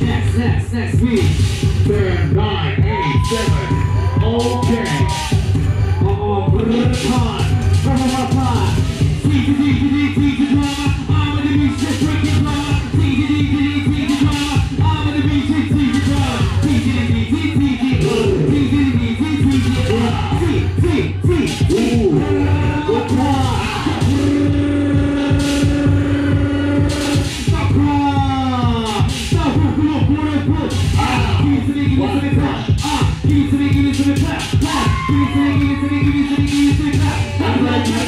Next, next, next week, 10, 9, 8, 7,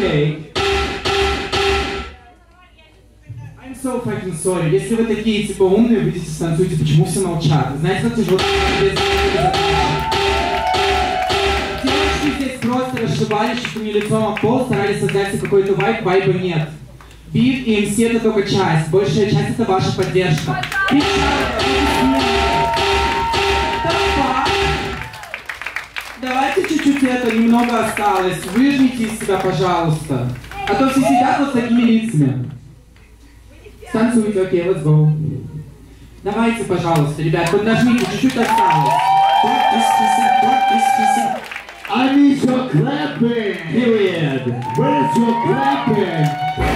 Okay. I'm so fucking sorry. Если вы такие типа умные, вы идите станцуйте, почему все молчат? Знаете, как тяжело Девочки здесь просто расшибались, что не лицом, а пол, старались создать какой-то вайб, вайба нет. Бит и МС это только часть, большая часть это ваша поддержка. Big Давайте чуть-чуть это, немного осталось. Выжмите из себя, пожалуйста. А то все сидят вот с такими лицами. Станцуйте, окей, let's go. Давайте, пожалуйста, ребят, поднажмите, чуть-чуть осталось. I need your clapping. Period. Where's your clapping?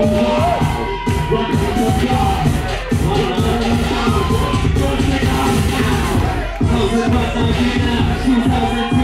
2010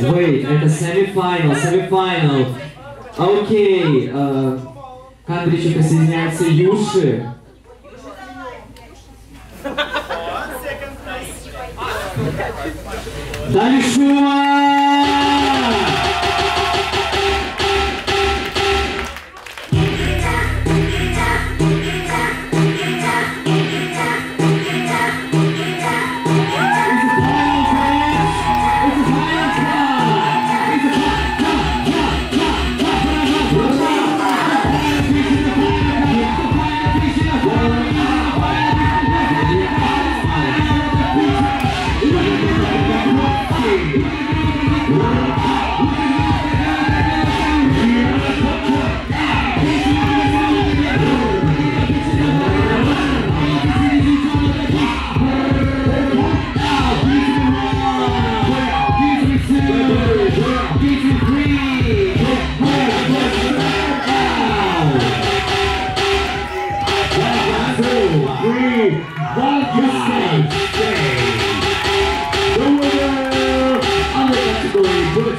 Wait, это semi-final, semi-final. Окей, э, к Андричу присоединяются Юши. Дали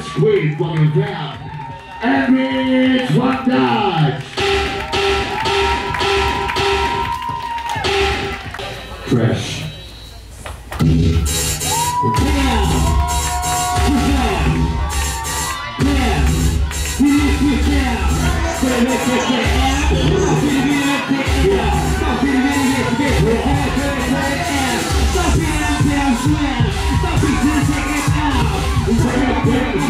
category Butch Queen fucking down. Average one dodge. Fresh. One,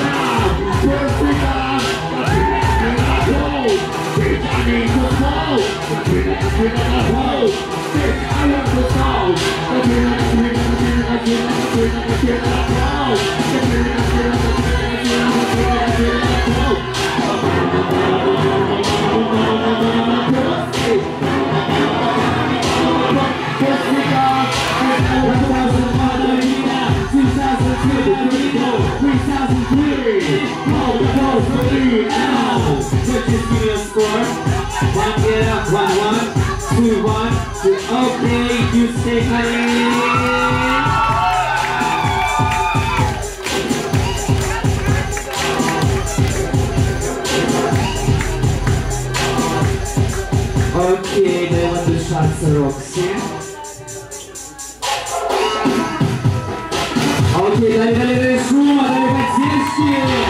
One, one, one. Okay, you stay clean. Окей, даем дышаться Рокси. Окей, дали, дали, дали шума, дали поддержки.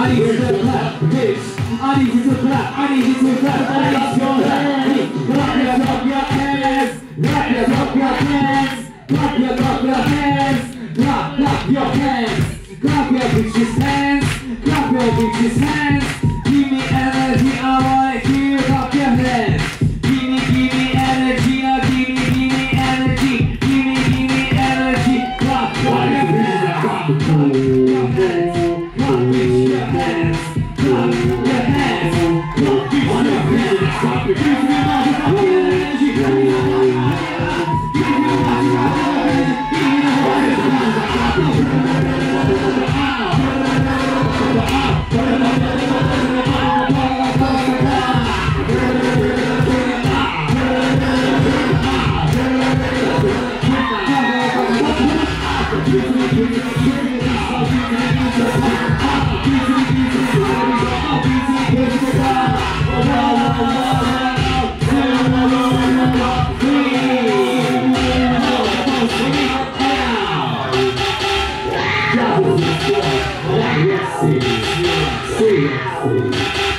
I need you to clap, bitch. I need you to clap, I need you to clap, I need your hands. Clap your, clap your hands. Clap your, clap your hands. Clap your, clap your hands. Clap, clap your hands. Clap your bitches hands. Clap your bitches hands. Yes, yes, yes, yes.